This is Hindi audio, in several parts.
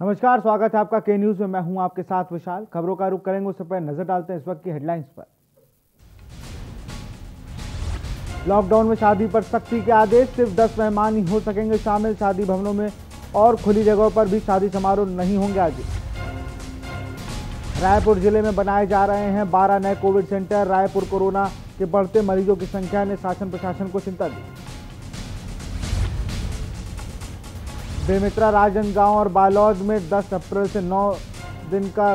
नमस्कार, स्वागत है आपका के न्यूज़ में। मैं हूँ आपके साथ विशाल। खबरों का रुख करेंगे उससे पहले नज़र डालते हैं इस वक्त की हेडलाइंस पर। लॉकडाउन में शादी पर सख्ती के आदेश, सिर्फ़ 10 मेहमान ही हो सकेंगे शामिल। शादी भवनों में और खुली जगहों पर भी शादी समारोह नहीं होंगे आगे रायपुर ज़िले में बनाए जा रहे हैं 12 नए कोविड सेंटर। रायपुर कोरोना के बढ़ते मरीजों की संख्या ने शासन प्रशासन को चिंता दी। बेमित्रा राजनांदगांव और बालौद में 10 अप्रैल से 9 दिन का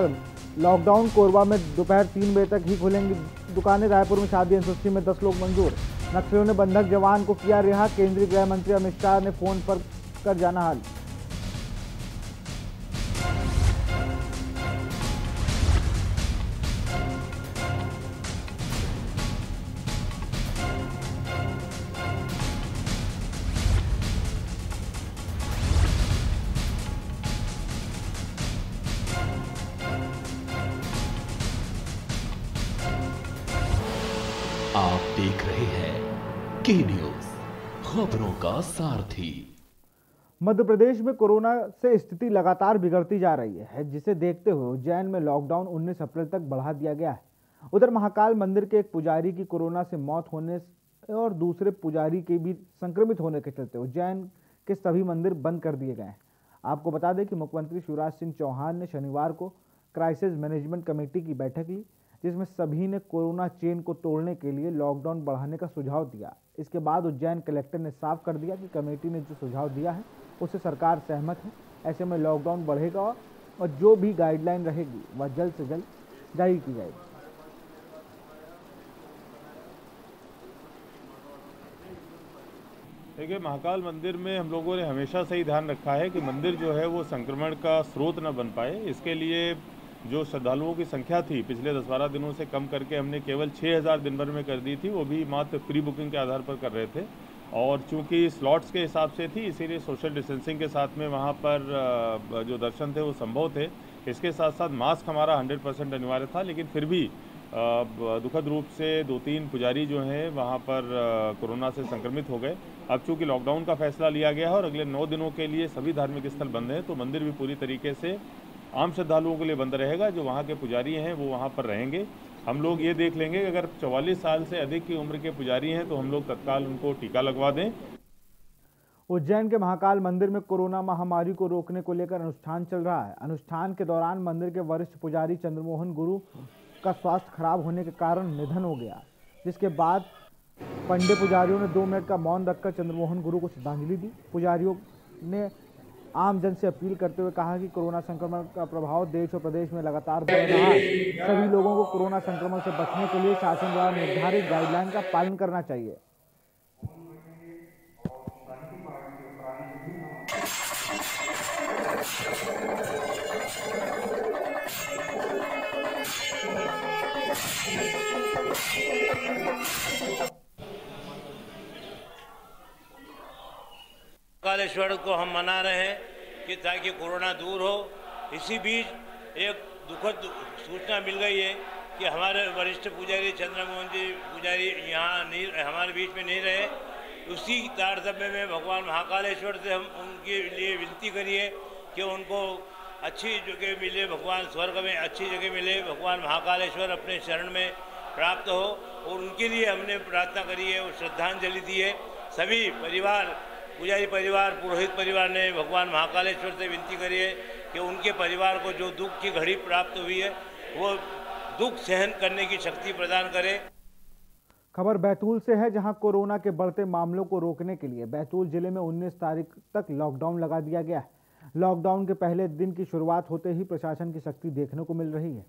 लॉकडाउन कोरबा में दोपहर तीन बजे तक ही खुलेंगी दुकानें। रायपुर में शादी एनसोसी में 10 लोग मंजूर। नक्सलियों ने बंधक जवान को किया रिहा। केंद्रीय गृह मंत्री अमित शाह ने फ़ोन पर कर जाना हाल। आप देख रहे हैं के न्यूज़ खबरों का सारथी। मध्य प्रदेश में कोरोना से स्थिति लगातार बिगड़ती जा रही है, जिसे देखते हुए उज्जैन में लॉकडाउन 19 अप्रैल तक बढ़ा दिया गया है। उधर महाकाल मंदिर के एक पुजारी की कोरोना से मौत होने और दूसरे पुजारी के भी संक्रमित होने के चलते उज्जैन के सभी मंदिर बंद कर दिए गए हैं। आपको बता दें कि मुख्यमंत्री शिवराज सिंह चौहान ने शनिवार को क्राइसिस मैनेजमेंट कमेटी की बैठक ली। जिसमें सभी ने कोरोना चेन को तोड़ने के लिए लॉकडाउन बढ़ाने का सुझाव दिया। इसके बाद उज्जैन कलेक्टर ने साफ़ कर दिया कि कमेटी ने जो सुझाव दिया है, उससे सरकार सहमत है। ऐसे में लॉकडाउन बढ़ेगा और जो भी गाइडलाइन रहेगी, वह जल्द से जल्द जारी की जाएगी। देखिए, महाकाल मंदिर में हम लोगों ने हमेशा से ही ध्यान रखा है कि मंदिर जो है वो संक्रमण का स्रोत न बन पाए। इसके लिए जो श्रद्धालुओं की संख्या थी पिछले दस बारह दिनों से कम करके हमने केवल 6000 दिन भर में कर दी थी, वो भी मात्र प्री बुकिंग के आधार पर कर रहे थे। और चूँकि स्लॉट्स के हिसाब से थी, इसीलिए सोशल डिस्टेंसिंग के साथ में वहाँ पर जो दर्शन थे वो संभव थे। इसके साथ साथ मास्क हमारा 100 परसेंट अनिवार्य था, लेकिन फिर भी दुखद रूप से दो तीन पुजारी जो हैं वहाँ पर कोरोना से संक्रमित हो गए। अब चूँकि लॉकडाउन का फैसला लिया गया है और अगले नौ दिनों के लिए सभी धार्मिक स्थल बंद हैं तो मंदिर भी पूरी तरीके से आम श्रद्धालुओं के लिए बंद रहेगा। जो वहाँ के पुजारी हैं, वो वहाँ पर रहेंगे। हम लोग ये देख लेंगे कि अगर 44 साल से अधिक की उम्र के पुजारी हैं तो हम लोग तत्काल उनको टीका लगवा दें। उज्जैन के महाकाल मंदिर में कोरोना महामारी को रोकने को लेकर अनुष्ठान चल रहा है। अनुष्ठान के दौरान मंदिर के वरिष्ठ पुजारी चंद्रमोहन गुरु का स्वास्थ्य खराब होने के कारण निधन हो गया। जिसके बाद पंडे पुजारियों ने दो मिनट का मौन रखकर चंद्रमोहन गुरु को श्रद्धांजलि दी। पुजारियों ने आम जन से अपील करते हुए कहा कि कोरोना संक्रमण का प्रभाव देश और प्रदेश में लगातार बढ़ रहा है। सभी लोगों को कोरोना संक्रमण से बचने के लिए शासन द्वारा निर्धारित गाइडलाइन का पालन करना चाहिए। कालेश्वर को हम मना रहे हैं कि ताकि कोरोना दूर हो। इसी बीच एक दुखद सूचना मिल गई है कि हमारे वरिष्ठ पुजारी चंद्रमोहन जी पुजारी यहाँ नहीं, हमारे बीच में नहीं रहे। उसी तारतम्य में भगवान महाकालेश्वर से हम उनके लिए विनती करिए कि उनको अच्छी जगह मिले, भगवान स्वर्ग में अच्छी जगह मिले, भगवान महाकालेश्वर अपने शरण में प्राप्त हो। और उनके लिए हमने प्रार्थना करी है और श्रद्धांजलि दी है। सभी परिवार पुजारी परिवार, पुरोहित परिवार ने भगवान महाकालेश्वर से विनती करी है कि उनके परिवार को जो दुख की घड़ी प्राप्त हुई है, वो दुख सहन करने की शक्ति प्रदान करे। खबर बैतूल से है, जहाँ कोरोना के बढ़ते मामलों को रोकने के लिए बैतूल ज़िले में 19 तारीख तक लॉकडाउन लगा दिया गया है। लॉकडाउन के पहले दिन की शुरुआत होते ही प्रशासन की शक्ति देखने को मिल रही है।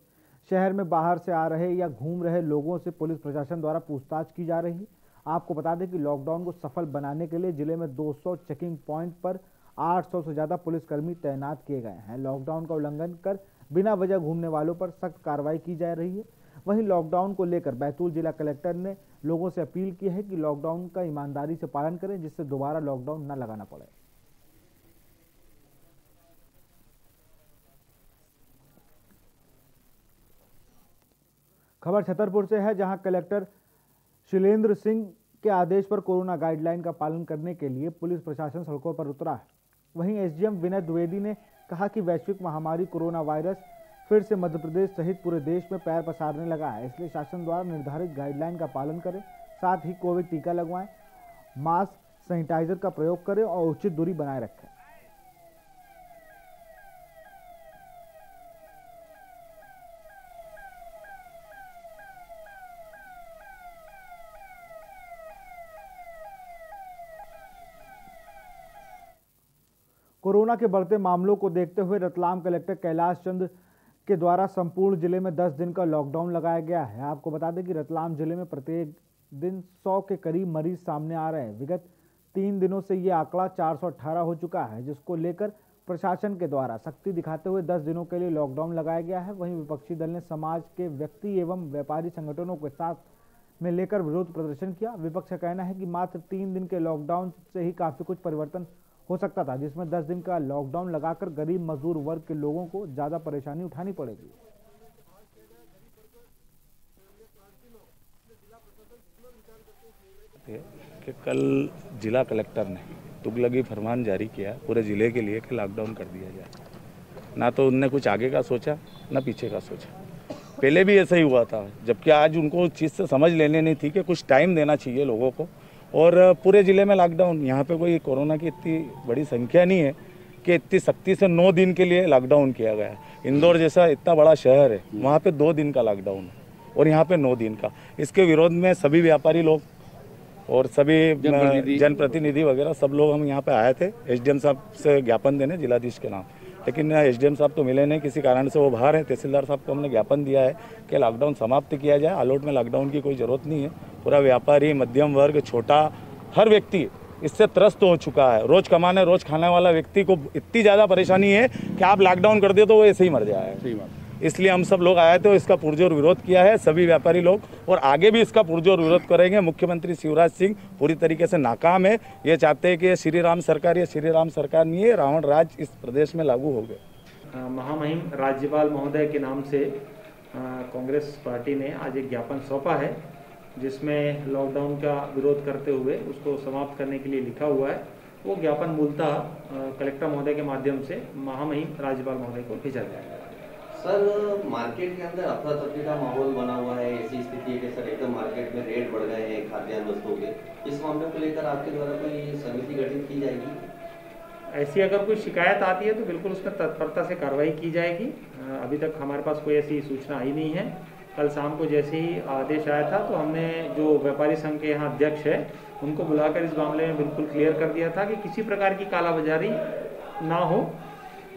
शहर में बाहर से आ रहे या घूम रहे लोगों से पुलिस प्रशासन द्वारा पूछताछ की जा रही है। आपको बता दें कि लॉकडाउन को सफल बनाने के लिए ज़िले में 200 चेकिंग पॉइंट पर 800 से ज़्यादा पुलिसकर्मी तैनात किए गए हैं। लॉकडाउन का उल्लंघन कर बिना वजह घूमने वालों पर सख्त कार्रवाई की जा रही है। वहीं लॉकडाउन को लेकर बैतूल जिला कलेक्टर ने लोगों से अपील की है कि लॉकडाउन का ईमानदारी से पालन करें, जिससे दोबारा लॉकडाउन न लगाना पड़े। खबर छतरपुर से है, जहाँ कलेक्टर शिलेंद्र सिंह के आदेश पर कोरोना गाइडलाइन का पालन करने के लिए पुलिस प्रशासन सड़कों पर उतरा है। वहीं एसडीएम विनय द्विवेदी ने कहा कि वैश्विक महामारी कोरोना वायरस फिर से मध्य प्रदेश सहित पूरे देश में पैर पसारने लगा है। इसलिए शासन द्वारा निर्धारित गाइडलाइन का पालन करें, साथ ही कोविड टीका लगवाएँ, मास्क, सैनिटाइजर का प्रयोग करें और उचित दूरी बनाए रखें। कोरोना के बढ़ते मामलों को देखते हुए रतलाम कलेक्टर कैलाश चंद्र के द्वारा संपूर्ण ज़िले में 10 दिन का लॉकडाउन लगाया गया है। आपको बता दें कि रतलाम ज़िले में प्रत्येक दिन 100 के करीब मरीज़ सामने आ रहे हैं। विगत तीन दिनों से ये आंकड़ा 418 हो चुका है, जिसको लेकर प्रशासन के द्वारा सख्ती दिखाते हुए 10 दिनों के लिए लॉकडाउन लगाया गया है। वहीं विपक्षी दल ने समाज के व्यक्ति एवं व्यापारी संगठनों के साथ में लेकर विरोध प्रदर्शन किया। विपक्ष का कहना है कि मात्र तीन दिन के लॉकडाउन से ही काफ़ी कुछ परिवर्तन हो सकता था, जिसमें 10 दिन का लॉकडाउन लगाकर गरीब मजदूर वर्ग के लोगों को ज़्यादा परेशानी उठानी पड़ेगी। कि कल जिला कलेक्टर ने तुगलगी फरमान जारी किया, पूरे ज़िले के लिए कि लॉकडाउन कर दिया जाए। ना तो उनने कुछ आगे का सोचा, ना पीछे का सोचा। पहले भी ऐसा ही हुआ था, जबकि आज उनको चीज़ से समझ लेने नहीं थी कि कुछ टाइम देना चाहिए लोगों को। और पूरे ज़िले में लॉकडाउन यहाँ पे कोई कोरोना की इतनी बड़ी संख्या नहीं है कि इतनी सख्ती से नौ दिन के लिए लॉकडाउन किया गया है। इंदौर जैसा इतना बड़ा शहर है वहाँ पे दो दिन का लॉकडाउन है और यहाँ पे नौ दिन का। इसके विरोध में सभी व्यापारी लोग और सभी जनप्रतिनिधि वगैरह सब लोग हम यहाँ पे आए थे। एसडीएम साहब से ज्ञापन देने जिलाधीश के नाम। लेकिन एसडीएम साहब तो मिले नहीं, किसी कारण से वो बाहर हैं। तहसीलदार साहब को हमने ज्ञापन दिया है कि लॉकडाउन समाप्त किया जाए। आलोट में लॉकडाउन की कोई ज़रूरत नहीं है। पूरा व्यापारी, मध्यम वर्ग, छोटा, हर व्यक्ति इससे त्रस्त हो चुका है। रोज कमाने, रोज खाने वाला व्यक्ति को इतनी ज़्यादा परेशानी है कि आप लॉकडाउन कर दिए तो वो ऐसे ही मर जाएगा इसलिए हम सब लोग आए थे और इसका पुरजोर विरोध किया है, सभी व्यापारी लोग। और आगे भी इसका पुरजोर विरोध करेंगे। मुख्यमंत्री शिवराज सिंह पूरी तरीके से नाकाम है। ये चाहते हैं कि ये श्री राम सरकार, ये श्री राम सरकार नहीं है, रावण राज इस प्रदेश में लागू हो गए। महामहिम राज्यपाल महोदय के नाम से कांग्रेस पार्टी ने आज एक ज्ञापन सौंपा है, जिसमें लॉकडाउन का विरोध करते हुए उसको समाप्त करने के लिए लिखा हुआ है। वो ज्ञापन मूलतः कलेक्टर महोदय के माध्यम से महामहिम राज्यपाल महोदय को भेजा जाएगा। सर, मार्केट के अंदर अफरा तफरी का माहौल बना हुआ है, ऐसी स्थिति है कि सर एकदम मार्केट में रेट बढ़ गए हैं खाद्यान्न वस्तुओं के। इस मामले को लेकर आपके द्वारा कोई समिति गठित की जाएगी? ऐसी अगर कोई शिकायत आती है तो बिल्कुल उसमें तत्परता से कार्रवाई की जाएगी। अभी तक हमारे पास कोई ऐसी सूचना आई नहीं है। कल शाम को जैसे ही आदेश आया था तो हमने जो व्यापारी संघ के यहाँ अध्यक्ष है, उनको बुलाकर इस मामले में बिल्कुल क्लियर कर दिया था कि किसी प्रकार की कालाबाजारी ना हो।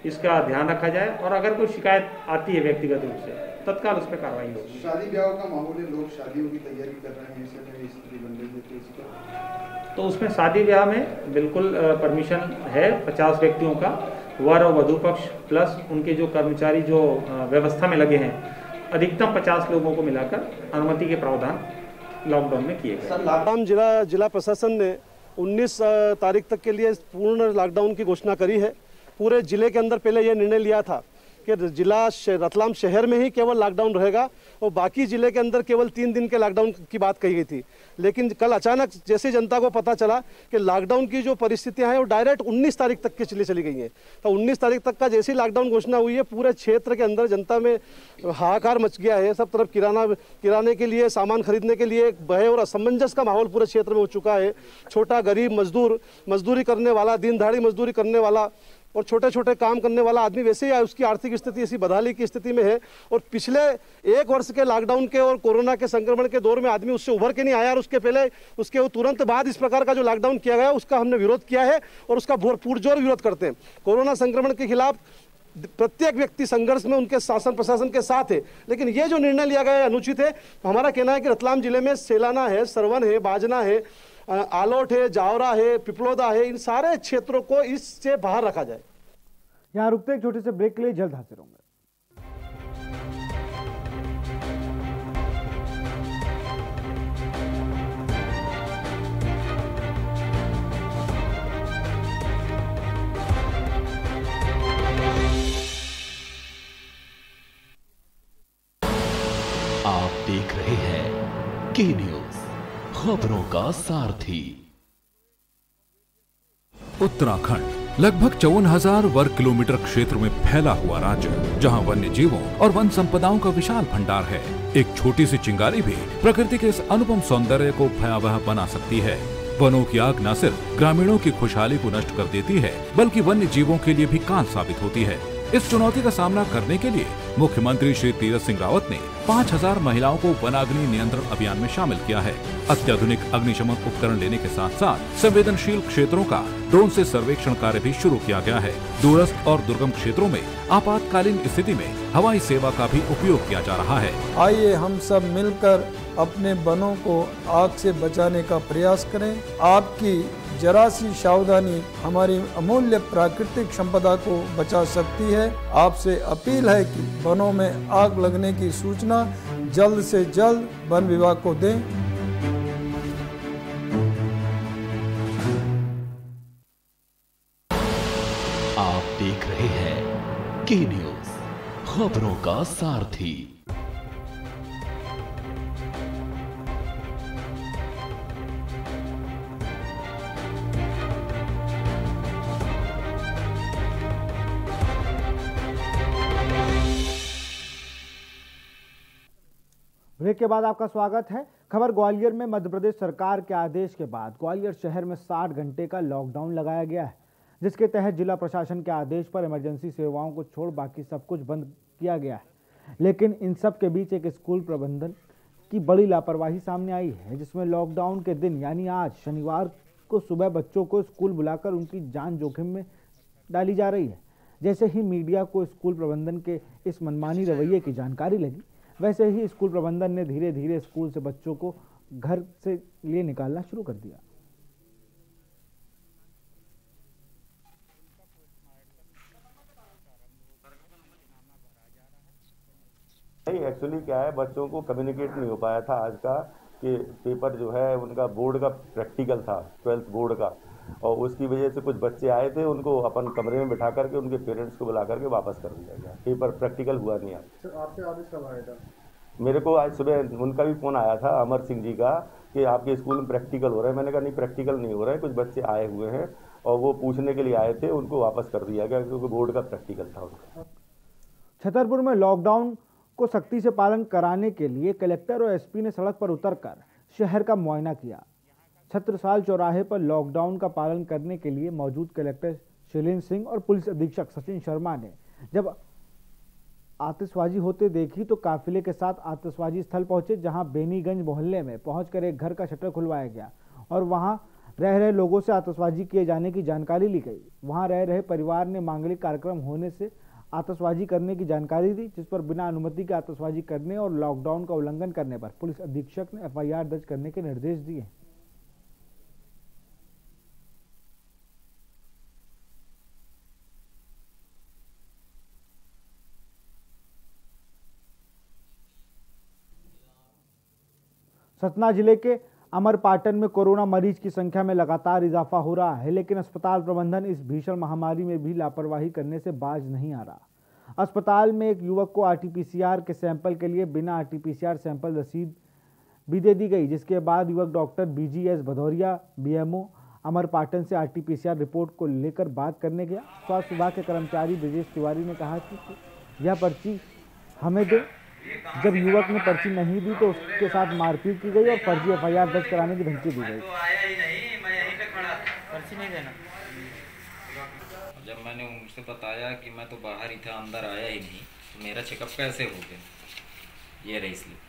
इसका ध्यान रखा जाए और अगर कोई शिकायत आती है व्यक्तिगत रूप से तत्काल उस पर कार्रवाई होगी शादी ब्याह का माहौल है लोग शादियों की तैयारी कर रहे हैं रही तो उसमें शादी ब्याह में बिल्कुल परमिशन है पचास व्यक्तियों का वर और वधु पक्ष प्लस उनके जो कर्मचारी जो व्यवस्था में लगे हैं अधिकतम 50 लोगों को मिलाकर अनुमति के प्रावधान लॉकडाउन में किए गए। लॉकडाउन जिला जिला प्रशासन ने 19 तारीख तक के लिए पूर्ण लॉकडाउन की घोषणा करी है। पूरे ज़िले के अंदर पहले यह निर्णय लिया था कि जिला रतलाम शहर में ही केवल लॉकडाउन रहेगा और बाकी ज़िले के अंदर केवल तीन दिन के लॉकडाउन की बात कही गई थी। लेकिन कल अचानक जैसे जनता को पता चला कि लॉकडाउन की जो परिस्थितियाँ हैं वो डायरेक्ट 19 तारीख तक के चली चली गई हैं। तो 19 तारीख तक का जैसी लॉकडाउन घोषणा हुई है, पूरे क्षेत्र के अंदर जनता में हाहाकार मच गया है। सब तरफ़ किराना, किराने के लिए, सामान खरीदने के लिए एक भय और असमंजस का माहौल पूरे क्षेत्र में हो चुका है। छोटा गरीब मजदूर, मजदूरी करने वाला दिन दहाड़ी मजदूरी करने वाला और छोटे छोटे काम करने वाला आदमी वैसे ही उसकी आर्थिक स्थिति ऐसी बदहाली की स्थिति में है। और पिछले एक वर्ष के लॉकडाउन के और कोरोना के संक्रमण के दौर में आदमी उससे उभर के नहीं आया और उसके पहले उसके तुरंत बाद इस प्रकार का जो लॉकडाउन किया गया, उसका हमने विरोध किया है और उसका पुरजोर विरोध करते हैं। कोरोना संक्रमण के खिलाफ प्रत्येक व्यक्ति संघर्ष में उनके शासन प्रशासन के साथ है। लेकिन ये जो निर्णय लिया गया है, अनुचित है। हमारा कहना है कि रतलाम ज़िले में सेलाना है, सरवन है, बाजना है आलोट है जावरा है पिपलोदा है इन सारे क्षेत्रों को इससे बाहर रखा जाए। यहाँ रुकते एक छोटे से ब्रेक के लिए जल्द हाजिर होंगे। आप देख रहे हैं के न्यूज़ खबरों का सारथी। उत्तराखंड, लगभग चौवन हज़ार वर्ग किलोमीटर क्षेत्र में फैला हुआ राज्य, जहाँ वन्य जीवों और वन संपदाओं का विशाल भंडार है। एक छोटी सी चिंगारी भी प्रकृति के इस अनुपम सौंदर्य को भयावह बना सकती है। वनों की आग न सिर्फ़ ग्रामीणों की खुशहाली को नष्ट कर देती है, बल्कि वन्य जीवों के लिए भी कान साबित होती है। इस चुनौती का सामना करने के लिए मुख्यमंत्री श्री तीरथ सिंह रावत ने 5000 महिलाओं को वनाग्नि नियंत्रण अभियान में शामिल किया है। अत्याधुनिक अग्निशमन उपकरण लेने के साथ साथ संवेदनशील क्षेत्रों का ड्रोन से सर्वेक्षण कार्य भी शुरू किया गया है। दूरस्थ और दुर्गम क्षेत्रों में आपातकालीन स्थिति में हवाई सेवा का भी उपयोग किया जा रहा है। आइए हम सब मिलकर अपने बनों को आग से बचाने का प्रयास करें। आपकी जरा सी सावधानी हमारी अमूल्य प्राकृतिक संपदा को बचा सकती है। आपसे अपील है कि वनों में आग लगने की सूचना जल्द से जल्द वन विभाग को दें। आप देख रहे हैं के न्यूज़ खबरों का सारथी। ब्रेक के बाद आपका स्वागत है। खबर ग्वालियर में मध्य प्रदेश सरकार के आदेश के बाद ग्वालियर शहर में 60 घंटे का लॉकडाउन लगाया गया है, जिसके तहत जिला प्रशासन के आदेश पर इमरजेंसी सेवाओं को छोड़ बाकी सब कुछ बंद किया गया है। लेकिन इन सब के बीच एक स्कूल प्रबंधन की बड़ी लापरवाही सामने आई है, जिसमें लॉकडाउन के दिन, यानी आज, शनिवार को सुबह बच्चों को स्कूल बुलाकर उनकी जान जोखिम में डाली जा रही है। जैसे ही मीडिया को स्कूल प्रबंधन के इस मनमानी रवैये की जानकारी लगी वैसे ही स्कूल प्रबंधन ने धीरे धीरे स्कूल से बच्चों को घर से लिए निकालना शुरू कर दिया। नहीं एक्चुअली क्या है, बच्चों को कम्युनिकेट नहीं हो पाया था आज का कि पेपर जो है, उनका बोर्ड का प्रैक्टिकल था ट्वेल्थ बोर्ड का। और उसकी वजह से कुछ बच्चे आए थे उनको अपन कमरे में बिठा करके उनके पेरेंट्स को बुला करके वापस कर दिया गया। पेपर प्रैक्टिकल हुआ नहीं आज। आपसे आदेश कब आया था? मेरे को आज सुबह उनका भी फ़ोन आया था अमर सिंह जी का कि आपके स्कूल में प्रैक्टिकल हो रहा है। मैंने कहा नहीं प्रैक्टिकल नहीं हो रहा है कुछ बच्चे आए हुए हैं और वो पूछने के लिए आए थे उनको वापस कर दिया गया क्योंकि बोर्ड का प्रैक्टिकल था उनका. छतरपुर में लॉकडाउन को सख्ती से पालन कराने के लिए कलेक्टर और एसपी ने सड़क पर उतरकर शहर का मुआयना किया। छत्रसाल चौराहे पर लॉकडाउन का पालन करने के लिए मौजूद कलेक्टर शैलेंद्र सिंह और पुलिस अधीक्षक सचिन शर्मा ने, जब आतिशबाजी होते देखी तो काफिले के साथ आतिशबाजी स्थल पहुँचे, जहाँ बेनीगंज मोहल्ले में पहुंचकर एक घर का शटर खुलवाया गया और वहाँ रह रहे लोगों से आतिशबाजी किए जाने की जानकारी ली गई। वहाँ रह रहे परिवार ने मांगलिक कार्यक्रम होने से आतिशबाजी करने की जानकारी दी, जिस पर बिना अनुमति के आतिशबाजी करने और लॉकडाउन का उल्लंघन करने पर पुलिस अधीक्षक ने एफआईआर दर्ज करने के निर्देश दिए सतना ज़िले के अमरपाटन में कोरोना मरीज़ की संख्या में लगातार इजाफा हो रहा है, लेकिन अस्पताल प्रबंधन इस भीषण महामारी में भी लापरवाही करने से बाज नहीं आ रहा। अस्पताल में एक युवक को आरटीपीसीआर के सैंपल के लिए बिना आरटीपीसीआर सैंपल रसीद भी दे दी गई, जिसके बाद युवक doctor BGS Bhadauria BMO Amarpatan से आरटीपीसीआर रिपोर्ट को लेकर बात करने गया। स्वास्थ्य विभाग के कर्मचारी ब्रजेश तिवारी ने कहा कि यह पर्ची हमें दे जब युवक ने पर्ची नहीं दी तो उसके साथ मारपीट की गई और फर्जी एफआईआर दर्ज कराने की धमकी दी गई। नहीं देना। जब मैंने उनसे बताया कि मैं तो बाहर ही था अंदर आया ही नहीं तो मेरा चेकअप कैसे हो गया? ये रही स्लिप।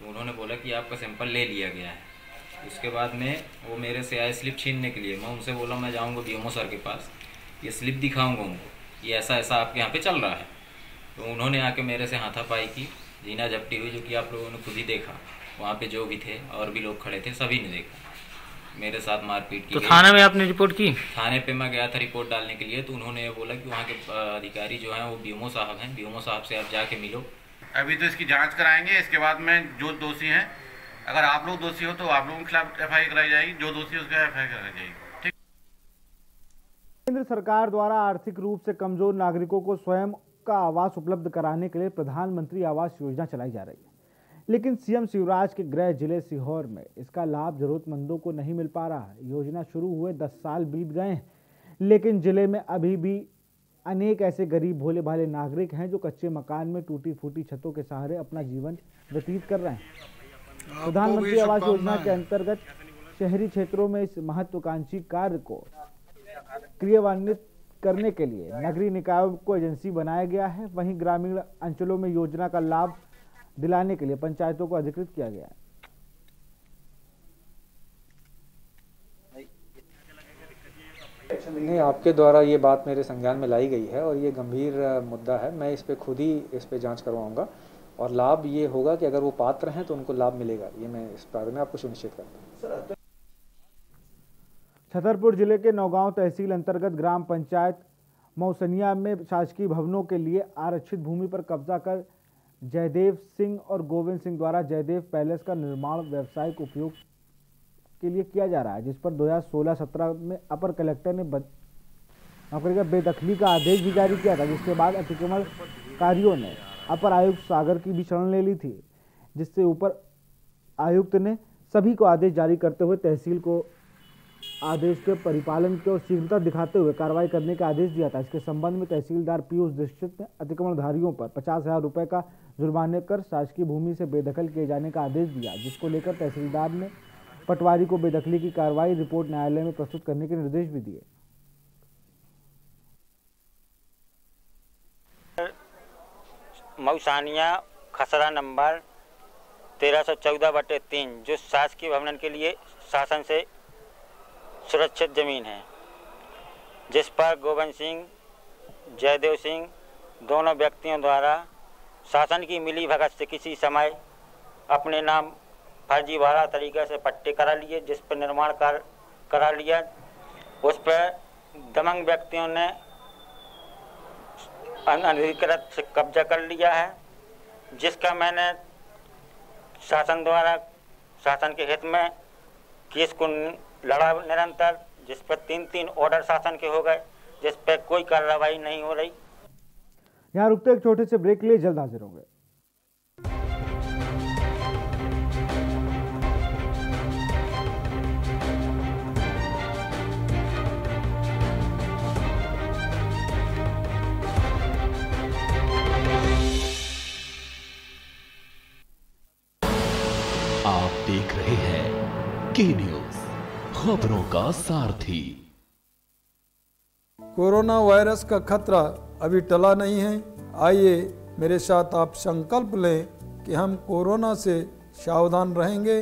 तो उन्होंने बोला कि आपका सैंपल ले लिया गया है। उसके बाद में वो मेरे से आए स्लिप छीनने के लिए। मैं उनसे बोला मैं जाऊँगा बी सर के पास ये स्लिप दिखाऊँगा उनको ये ऐसा ऐसा आपके यहाँ पे चल रहा है। तो उन्होंने आके मेरे से हाथापाई की जीना झपटी हुई जो कि आप लोगों ने खुद ही देखा। वहाँ पे जो भी थे और भी लोग खड़े थे सभी ने देखा। मेरे साथ मारपीट की तो थाने में आपने रिपोर्ट की? थाने पे मैं गया था रिपोर्ट डालने के लिए तो उन्होंने ये बोला कि वहाँ के अधिकारी जो हैं वो बीएमओ साहब हैं। बीएमओ साहब से आप जाके मिलो। अभी तो इसकी जाँच कराएँगे इसके बाद में जो दोषी हैं अगर आप लोग दोषी हो तो आप लोगों के खिलाफ एफ़ कराई जाएगी जो दोषी है उसका एफ़ कराई जाएगी। केंद्र सरकार द्वारा आर्थिक रूप से कमज़ोर नागरिकों को स्वयं का आवास उपलब्ध कराने के लिए प्रधानमंत्री आवास योजना चलाई जा रही है। लेकिन सीएम शिवराज के गृह ज़िले सीहोर में इसका लाभ जरूरतमंदों को नहीं मिल पा रहा है। योजना शुरू हुए 10 साल बीत गए हैं लेकिन ज़िले में अभी भी अनेक ऐसे गरीब भोले भाले नागरिक हैं जो कच्चे मकान में टूटी फूटी छतों के सहारे अपना जीवन व्यतीत कर रहे हैं। प्रधानमंत्री आवास योजना के अंतर्गत शहरी क्षेत्रों में इस महत्वाकांक्षी कार्य को क्रियान्वित करने के लिए नगरीय निकायों को एजेंसी बनाया गया है। वहीं ग्रामीण अंचलों में योजना का लाभ दिलाने के लिए पंचायतों को अधिकृत किया गया है। नहीं आपके द्वारा ये बात मेरे संज्ञान में लाई गई है और ये गंभीर मुद्दा है। मैं इस पे खुद ही इस पे जाँच करवाऊँगा और लाभ ये होगा कि अगर वो पात्र हैं तो उनको लाभ मिलेगा। ये मैं इस बारे में आपको सुनिश्चित करता हूँ। छतरपुर ज़िले के नौगांव तहसील अंतर्गत ग्राम पंचायत मौसनिया में शासकीय भवनों के लिए आरक्षित भूमि पर कब्जा कर जयदेव सिंह और गोविंद सिंह द्वारा जयदेव पैलेस का निर्माण व्यावसायिक उपयोग के लिए किया जा रहा है, जिस पर 2016-17 में अपर कलेक्टर ने नौकरी का बेदखली का आदेश भी जारी किया था, जिसके बाद अतिक्रमणकारियों ने अपर आयुक्त सागर की भी शरण ले ली थी, जिससे ऊपर आयुक्त ने सभी को आदेश जारी करते हुए तहसील को आदेश के परिपालन की और शीघ्रता दिखाते हुए कार्रवाई करने का आदेश दिया था। इसके संबंध में तहसीलदार पीयूष दीक्षित ने अतिक्रमणधारियों पर पचास हज़ार रुपये का जुर्माने कर शासकीय भूमि से बेदखल किए जाने का आदेश दिया, जिसको लेकर तहसीलदार ने पटवारी को बेदखली की कार्रवाई रिपोर्ट न्यायालय में प्रस्तुत करने के निर्देश भी दिए। मऊसानिया खसरा नंबर तेरह सौ चौदह बटे तीन, जो शासकीय भवन के लिए शासन से सुरक्षित ज़मीन है। जिस पर गोविंद सिंह, जयदेव सिंह दोनों व्यक्तियों द्वारा शासन की मिली भगत से किसी समय अपने नाम फर्जी फर्जीवाड़ा तरीके से पट्टे करा लिए, जिस पर निर्माण कर, करा लिया। उस पर दमंग व्यक्तियों ने अनधिकृत से कब्जा कर लिया है, जिसका मैंने शासन द्वारा, शासन के हित में केस को लड़ा निरंतर जिस पर तीन तीन ऑर्डर शासन के हो गए जिस पर कोई कार्रवाई नहीं हो रही। यहाँ रुकते एक छोटे से ब्रेक लिए जल्द हाजिर होंगे। आप देख रहे हैं के न्यूज़ खबरों का सारथी। कोरोना वायरस का खतरा अभी टला नहीं है। आइए मेरे साथ आप संकल्प लें कि हम कोरोना से सावधान रहेंगे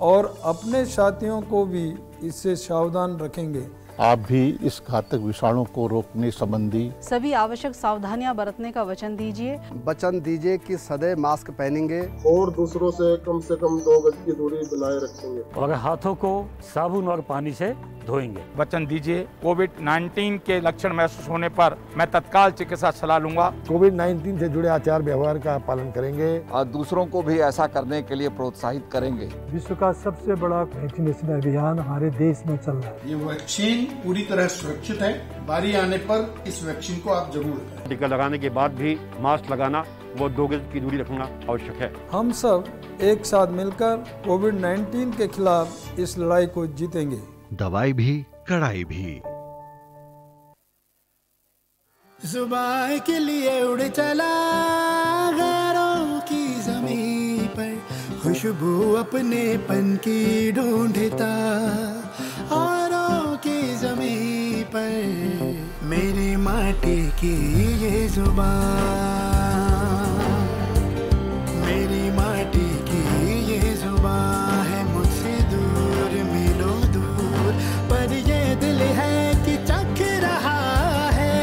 और अपने साथियों को भी इससे सावधान रखेंगे। आप भी इस घातक विषाणु को रोकने संबंधी सभी आवश्यक सावधानियाँ बरतने का वचन दीजिए। वचन दीजिए कि सदैव मास्क पहनेंगे। और दूसरों से कम से कम दो गज की दूरी बनाए रखेंगे। और हाथों को साबुन और पानी से धोएँगे। वचन दीजिए कोविड 19 के लक्षण महसूस होने पर मैं तत्काल चिकित्सा सलाह लूँगा। कोविड 19 से जुड़े आचार व्यवहार का पालन करेंगे। और दूसरों को भी ऐसा करने के लिए प्रोत्साहित करेंगे। विश्व का सबसे बड़ा वैक्सीनेशन अभियान हमारे देश में चल रहा है। ये वैक्सीन पूरी तरह सुरक्षित है। बारी आने पर इस वैक्सीन को आप ज़रूर टीका लगाने के बाद भी मास्क लगाना वो दो गज की दूरी रखना आवश्यक है। हम सब एक साथ मिलकर कोविड 19 के खिलाफ इस लड़ाई को जीतेंगे। दवाई भी कड़ाई भी। सुबह के लिए उड़ चला की ज़मीन पर खुशबू अपने पन की ढूंढता। औरों पर मेरी माटी की ये ज़ुबान। मेरी माटी की ये ज़ुबान है, मुझसे दूर मिलो दूर। पर ये दिल है कि चख रहा है,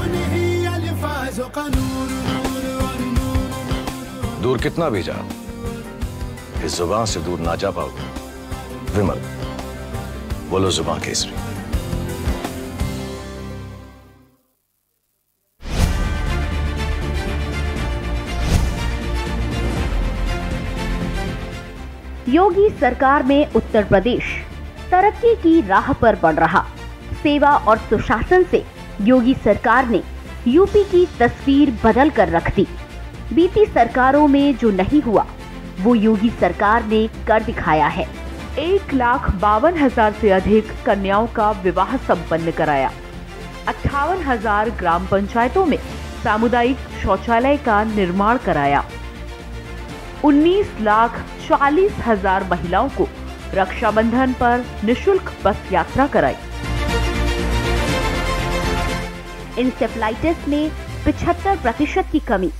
उन्हीं अल्फाजों का नूर नूर और नूर दूर कितना भी जा, इस ज़ुबान से दूर ना जा पाओगे। विमल, बोलो ज़ुबान केसरी। योगी सरकार में उत्तर प्रदेश तरक्की की राह पर बढ़ रहा। सेवा और सुशासन से योगी सरकार ने यूपी की तस्वीर बदल कर रख दी। बीती सरकारों में जो नहीं हुआ, वो योगी सरकार ने कर दिखाया है। एक लाख बावन हज़ार से अधिक कन्याओं का विवाह संपन्न कराया। अट्ठावन हज़ार ग्राम पंचायतों में सामुदायिक शौचालय का निर्माण कराया। 19 लाख चालीस हज़ार महिलाओं को रक्षाबंधन पर निशुल्क बस यात्रा कराई। इंसेफ्लाइटिस में 75 प्रतिशत की कमी,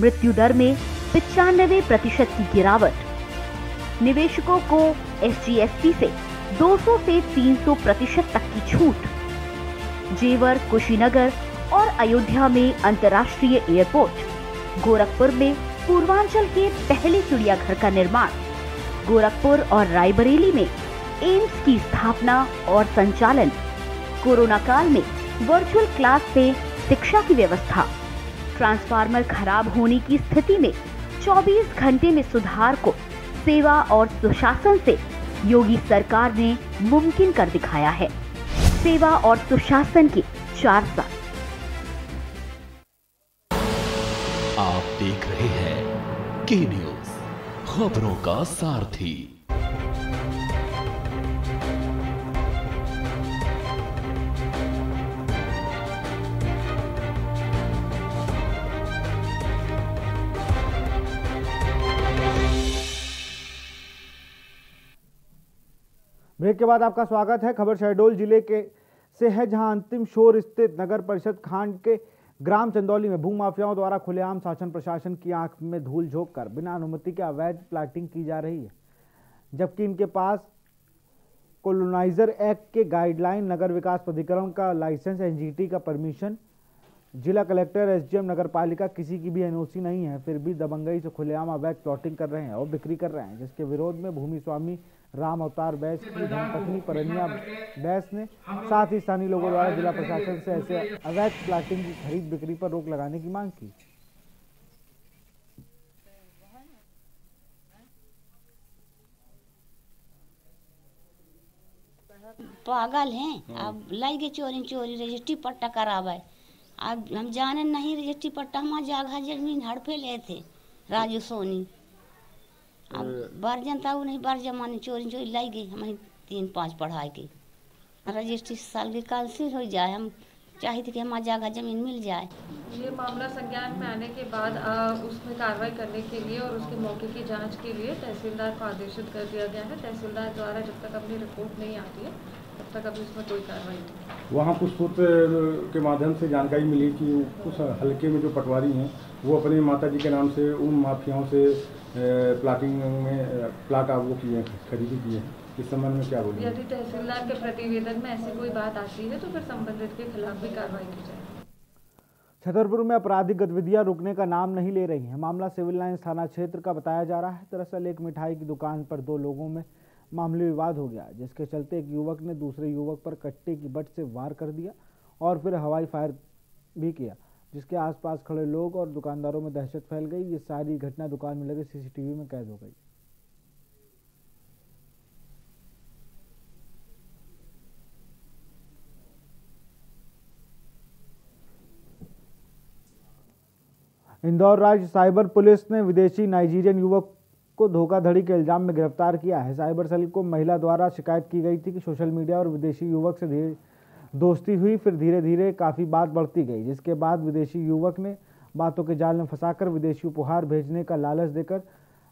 मृत्यु दर में पिचानवे प्रतिशत की गिरावट। निवेशकों को एस जी एस टी से 200 से 300 प्रतिशत तक की छूट। जेवर, कुशीनगर और अयोध्या में अंतर्राष्ट्रीय एयरपोर्ट, गोरखपुर में पूर्वांचल के पहले चिड़ियाघर का निर्माण। गोरखपुर और रायबरेली में एम्स की स्थापना और संचालन। कोरोना काल में वर्चुअल क्लास से शिक्षा की व्यवस्था। ट्रांसफार्मर खराब होने की स्थिति में 24 घंटे में सुधार को सेवा और सुशासन से योगी सरकार ने मुमकिन कर दिखाया है। सेवा और सुशासन के चार साल आप देख रहे हैं के न्यूज़ खबरों का सारथी। ब्रेक के बाद आपका स्वागत है। खबर शहडोल ज़िले के से है, जहाँ अंतिम शोर स्थित नगर परिषद खांड के ग्राम चंदौली में भूमाफियाओं द्वारा खुलेआम शासन प्रशासन की आँख में धूल झोंक कर बिना अनुमति के अवैध प्लाटिंग की जा रही है, जबकि इनके पास कोलोनाइजर एक्ट के गाइडलाइन, नगर विकास प्राधिकरण का लाइसेंस, एनजीटी का परमिशन, जिला कलेक्टर, एसडीएम नगर पालिका किसी की भी एनओसी नहीं है, फिर भी दबंगई से खुलेआम अवैध प्लॉटिंग कर रहे हैं और बिक्री कर रहे हैं, जिसके विरोध में भूमि स्वामी राम अवतार बैस की धर्मपत्नी परनिया बैस ने साथ ही स्थानीय लोगों द्वारा जिला प्रशासन से ऐसे अवैध प्लाटिंग की खरीद बिक्री पर रोक लगाने की मांग की। पागल हैं। अब लाई गए चोरी चोरी रजिस्ट्री पट्टा करावे अब हम जाने नहीं रजिस्ट्री पट्टा हमारा जागा ज़मीन हड़पे ले थे। राजू सोनी। अब बार जनता वो नहीं बार जमाने चोरी चोरी लाई गई। हमारी तीन पाँच पढ़ाई की रजिस्ट्री साल की काल से हो जाए हम चाहे थे कि हमारा जगह ज़मीन मिल जाए। ये मामला संज्ञान में आने के बाद आ, उसमें कार्रवाई करने के लिए और उसके मौके की जाँच के लिए तहसीलदार को आदेशित कर दिया गया है। तहसीलदार द्वारा जब तक अपनी रिपोर्ट नहीं आती है तब तक अभी उसमें कोई कार्रवाई नहीं। वहाँ कुछ सूत्र के माध्यम से जानकारी मिली कि उस हल्के में जो पटवारी हैं वो अपने माता जी के नाम से उन माफियाओं से प्लाटिंग में प्लाट वो किए खरीदी किए इस संबंध में क्या बोलिए यदि तहसीलदार के प्रतिवेदन में ऐसी कोई बात आती है तो फिर संबंधित के खिलाफ भी कार्रवाई की जाए। छतरपुर में आपराधिक गतिविधियाँ रुकने का नाम नहीं ले रही हैं। मामला सिविल लाइन्स थाना क्षेत्र का बताया जा रहा है। दरअसल एक मिठाई की दुकान पर दो लोगों में मामूली विवाद हो गया, जिसके चलते एक युवक ने दूसरे युवक पर कट्टे की बट से वार कर दिया और फिर हवाई फायर भी किया, जिसके आसपास खड़े लोग और दुकानदारों में दहशत फैल गई। ये सारी घटना दुकान में लगे, सीसीटीवी में कैद हो गई। इंदौर राज्य साइबर पुलिस ने विदेशी नाइजीरियन युवक को धोखाधड़ी के इल्ज़ाम में गिरफ़्तार किया है। साइबर सेल को महिला द्वारा शिकायत की गई थी कि सोशल मीडिया और विदेशी युवक से धीरे दोस्ती हुई, फिर धीरे धीरे काफ़ी बात बढ़ती गई, जिसके बाद विदेशी युवक ने बातों के जाल में फंसाकर विदेशी उपहार भेजने का लालच देकर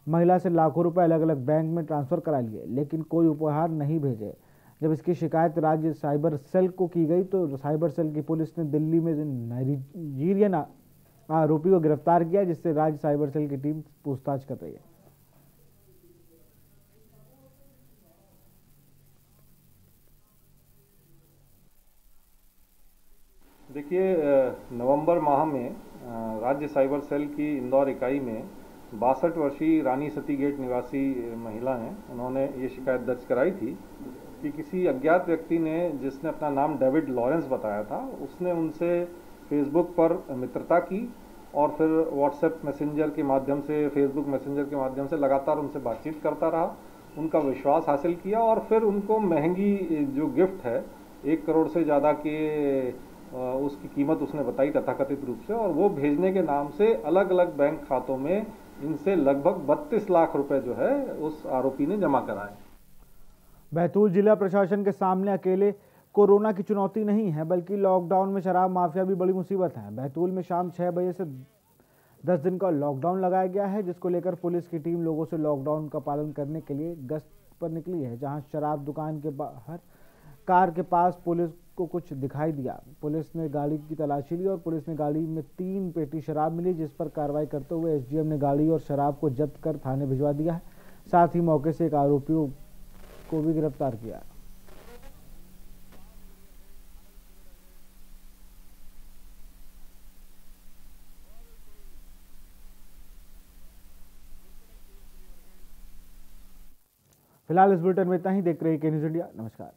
महिला से लाखों रुपए अलग अलग बैंक में ट्रांसफ़र करा लिए, लेकिन कोई उपहार नहीं भेजे। जब इसकी शिकायत राज्य साइबर सेल को की गई तो साइबर सेल की पुलिस ने दिल्ली में नाइजीरियन आरोपी को गिरफ़्तार किया, जिससे राज्य साइबर सेल की टीम पूछताछ कर रही है। देखिए नवंबर माह में राज्य साइबर सेल की इंदौर इकाई में बासठ वर्षीय रानी सती गेट निवासी महिला हैं। उन्होंने ये शिकायत दर्ज कराई थी कि किसी अज्ञात व्यक्ति ने, जिसने अपना नाम डेविड लॉरेंस बताया था, उसने उनसे फेसबुक पर मित्रता की और फिर व्हाट्सएप मैसेंजर के माध्यम से, फेसबुक मैसेंजर के माध्यम से लगातार उनसे बातचीत करता रहा, उनका विश्वास हासिल किया और फिर उनको महँगी, जो गिफ्ट है, एक करोड़ से ज़्यादा के उसकी कीमत उसने बताई तथाकथित रूप से और वो भेजने के नाम से अलग अलग बैंक खातों में इनसे लगभग 32 लाख रुपए जो है उस आरोपी ने जमा कराए। बैतूल जिला प्रशासन के सामने अकेले कोरोना की चुनौती नहीं है, बल्कि लॉकडाउन में शराब माफिया भी बड़ी मुसीबत है। बैतूल में शाम छह बजे से दस दिन का लॉकडाउन लगाया गया है, जिसको लेकर पुलिस की टीम लोगों से लॉकडाउन का पालन करने के लिए गश्त पर निकली है, जहाँ शराब दुकान के बाहर, कार के पास पुलिस को कुछ दिखाई दिया। पुलिस ने गाड़ी की तलाशी ली और पुलिस ने गाड़ी में तीन पेटी शराब मिली, जिस पर कार्रवाई करते हुए एसडीएम ने गाड़ी और शराब को जब्त कर थाने भिजवा दिया। है साथ ही मौके से एक आरोपियों को भी गिरफ़्तार किया। फ़िलहाल इस बुलेटिन में इतना ही। देख रहे के न्यूज़ इंडिया। नमस्कार।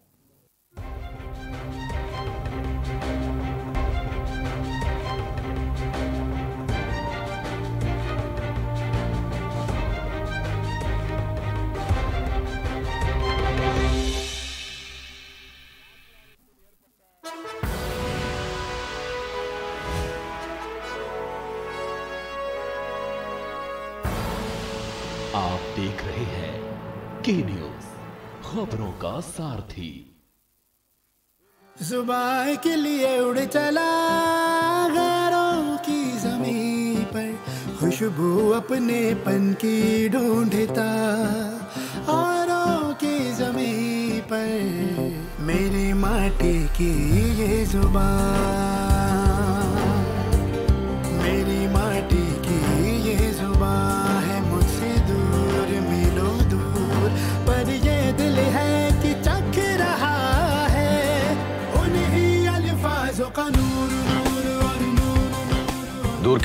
के न्यूज़ खबरों का सारथी। ज़ुबान के लिए उड़ चला की ज़मीन पर खुशबू अपने पन की ढूंढता, औरों की ज़मीन पर मेरी माटी की ये ज़ुबान।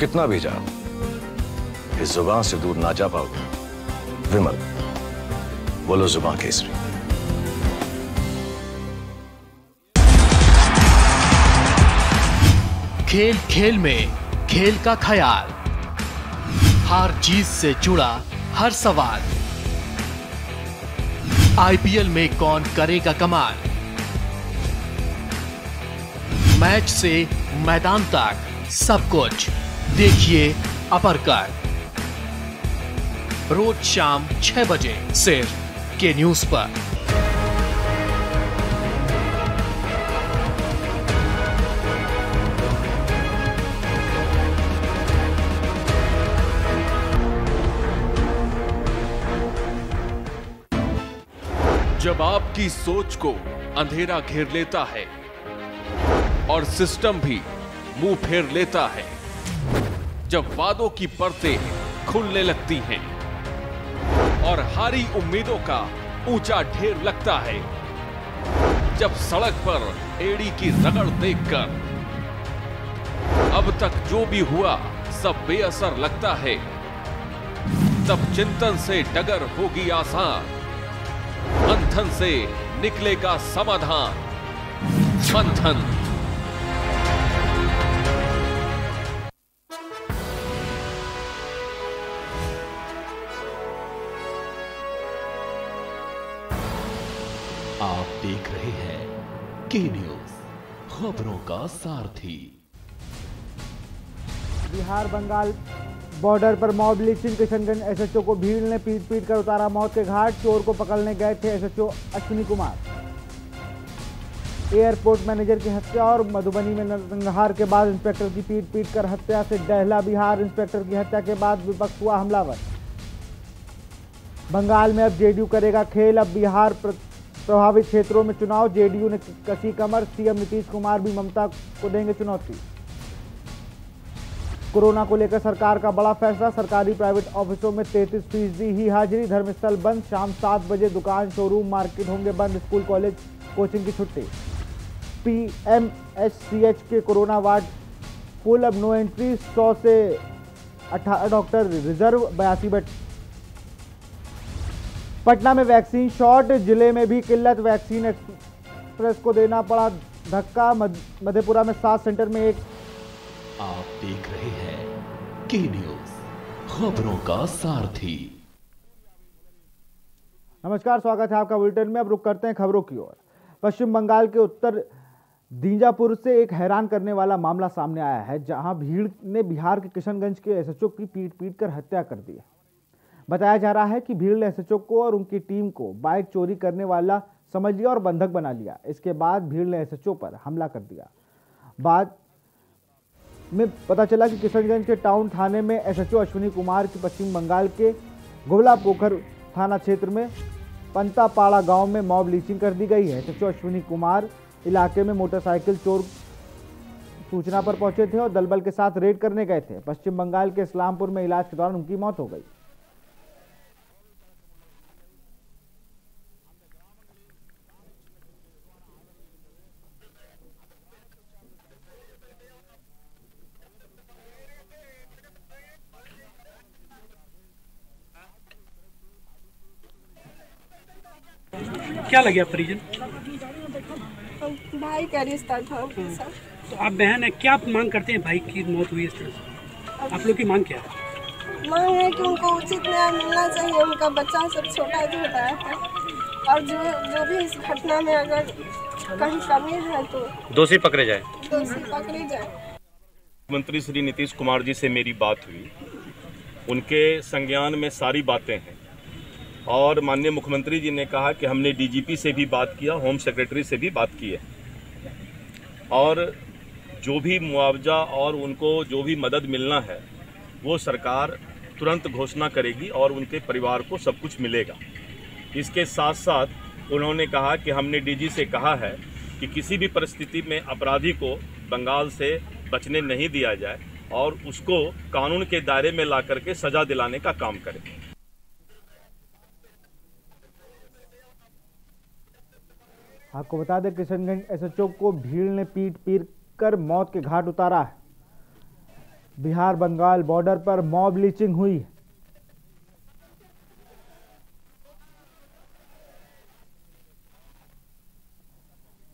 कितना भी जा इस ज़ुबान से दूर ना जा पाओगे। विमल, बोलो ज़ुबान केसरी। खेल खेल में खेल का ख्याल। हार जीत से जुड़ा हर सवाल। आईपीएल में कौन करेगा कमाल? मैच से मैदान तक सब कुछ। देखिए अपर कट रोज शाम छह बजे सिर्फ़ के न्यूज़ पर। जब आपकी सोच को अंधेरा घेर लेता है और सिस्टम भी मुँह फेर लेता है जब वादों की परतें खुलने लगती हैं और हारी उम्मीदों का ऊँचा ढेर लगता है, जब सड़क पर एड़ी की रगड़ देखकर अब तक जो भी हुआ सब बेअसर लगता है, तब चिंतन से डगर होगी आसान, मंथन से निकलेगा समाधान। मंथन। के न्यूज़ खबरों का सारथी। बिहार, बंगाल बॉर्डर पर मॉब लिंचिंग किशनगंज एसएचओ को भीड़ ने पीट पीट कर उतारा मौत के घाट, चोर को पकड़ने गए थे SHO Ashwini Kumar. Airport manager की हत्या और मधुबनी में नरसंहार के बाद इंस्पेक्टर की पीट पीट कर हत्या से डहला बिहार इंस्पेक्टर की हत्या के बाद विपक्ष हुआ हमलावर। बंगाल में अब जेडीयू करेगा खेल, अब बिहार प्रभावित क्षेत्रों में चुनाव, जेडीयू ने कसी कमर, सीएम नीतीश कुमार भी ममता को देंगे चुनौती। कोरोना को लेकर सरकार का बड़ा फैसला, सरकारी प्राइवेट ऑफिसों में 33 फ़ीसदी ही हाजिरी, धर्मस्थल बंद, शाम सात बजे दुकान शोरूम मार्केट होंगे बंद, स्कूल कॉलेज कोचिंग की छुट्टी। पीएमएचसीएच के कोरोना वार्ड फुल अब नो एंट्री 100 से 18 डॉक्टर रिज़र्व बयासी बेड पटना में वैक्सीन शॉर्ट ज़िले में भी किल्लत। वैक्सीन एक्सप्रेस को देना पड़ा धक्का। मधेपुरा में सात सेंटर में एक। आप देख रहे हैं के न्यूज़ खबरों का सारथी। नमस्कार स्वागत है आपका बुलेटिन में। अब रुक करते हैं खबरों की ओर। पश्चिम बंगाल के उत्तर दींजापुर से एक हैरान करने वाला मामला सामने आया है जहाँ भीड़ ने बिहार के किशनगंज के एसएचओ की पीट पीट कर हत्या कर दी है। बताया जा रहा है कि भीड़ ने एसएचओ को और उनकी टीम को बाइक चोरी करने वाला समझ लिया और बंधक बना लिया। इसके बाद भीड़ ने एसएचओ पर हमला कर दिया। बाद में पता चला कि किशनगंज के टाउन थाने में एसएचओ अश्विनी कुमार की पश्चिम बंगाल के गोवला पोखर थाना क्षेत्र में पंतापाड़ा गाँव में मॉब लीचिंग कर दी गई है। एसएचओ अश्विनी कुमार इलाके में मोटरसाइकिल चोर सूचना पर पहुँचे थे और दलबल के साथ रेड करने गए थे। पश्चिम बंगाल के इस्लामपुर में इलाज के दौरान उनकी मौत हो गई। क्या लगे आप परिजन भाई का रिश्ता था तो आप बहन है क्या आप मांग करते हैं भाई की मौत हुई इस तरह से? आप लोग की मांग क्या है? मांग है कि उनको उचित न्याय मिलना चाहिए उनका बच्चा सब छोटा छोटा है और जो जो भी इस घटना में अगर कहीं कमी है तो दोषी पकड़े जाए। दोषी पकड़ी जाए। मुख्यमंत्री श्री नीतीश कुमार जी से मेरी बात हुई। उनके संज्ञान में सारी बातें हैं। और माननीय मुख्यमंत्री जी ने कहा कि हमने डीजीपी से भी बात किया, होम सेक्रेटरी से भी बात की है। और जो भी मुआवजा और उनको जो भी मदद मिलना है, वो सरकार तुरंत घोषणा करेगी और उनके परिवार को सब कुछ मिलेगा। इसके साथ साथ उन्होंने कहा कि हमने डीजी से कहा है कि किसी भी परिस्थिति में अपराधी को बंगाल से बचने नहीं दिया जाए और उसको कानून के दायरे में ला करके सजा दिलाने का काम करें। आपको बता दें, किशनगंज एसएचओ को भीड़ ने पीट पीट कर मौत के घाट उतारा है। बिहार बंगाल बॉर्डर पर मॉब लीचिंग हुई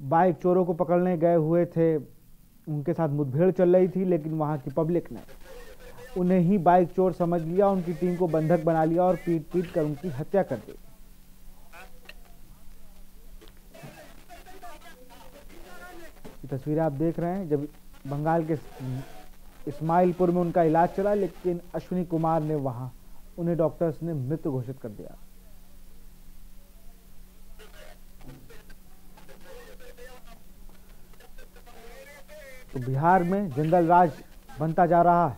बाइक चोरों को पकड़ने गए हुए थे। उनके साथ मुठभेड़ चल रही थी, लेकिन वहाँ की पब्लिक ने उन्हें ही बाइक चोर समझ लिया, उनकी टीम को बंधक बना लिया और पीट पीट कर उनकी हत्या कर दी। तस्वीरें आप देख रहे हैं, जब बंगाल के इस्माइलपुर में उनका इलाज चला, लेकिन अश्विनी कुमार ने वहाँ उन्हें डॉक्टर्स ने मृत घोषित कर दिया। तो बिहार में जंगल राज बनता जा रहा है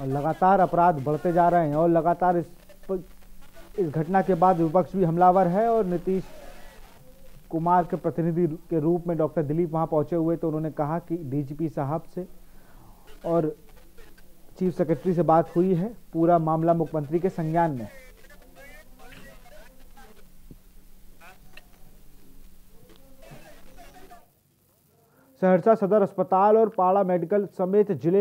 और लगातार अपराध बढ़ते जा रहे हैं और लगातार इस इस घटना के बाद विपक्ष भी हमलावर है और नीतीश कुमार के प्रतिनिधि के रूप में डॉक्टर दिलीप वहाँ पहुँचे हुए तो उन्होंने कहा कि डीजीपी साहब से और चीफ सेक्रेटरी से बात हुई है पूरा मामला मुख्यमंत्री के संज्ञान में। सहरसा सदर अस्पताल और पाड़ा मेडिकल समेत ज़िले